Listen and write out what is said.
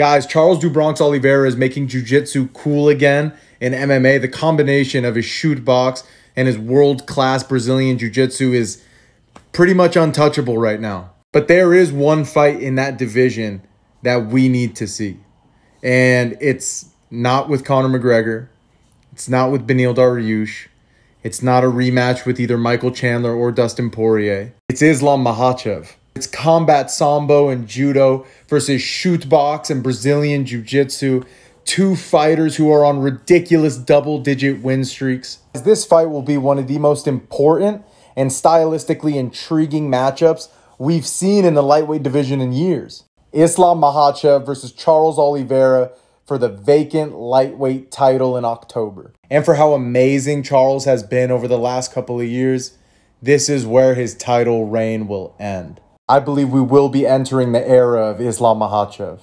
Guys, Charles do Bronx Oliveira is making jiu-jitsu cool again in MMA. The combination of his shoot box and his world-class Brazilian jiu-jitsu is pretty much untouchable right now. But there is one fight in that division that we need to see. And it's not with Conor McGregor. It's not with Beneil Dariush. It's not a rematch with either Michael Chandler or Dustin Poirier. It's Islam Makhachev. It's combat sambo and judo versus shoot box and Brazilian jiu-jitsu. Two fighters who are on ridiculous double-digit win streaks. This fight will be one of the most important and stylistically intriguing matchups we've seen in the lightweight division in years. Islam Makhachev versus Charles Oliveira for the vacant lightweight title in October. And for how amazing Charles has been over the last couple of years, this is where his title reign will end. I believe we will be entering the era of Islam Makhachev.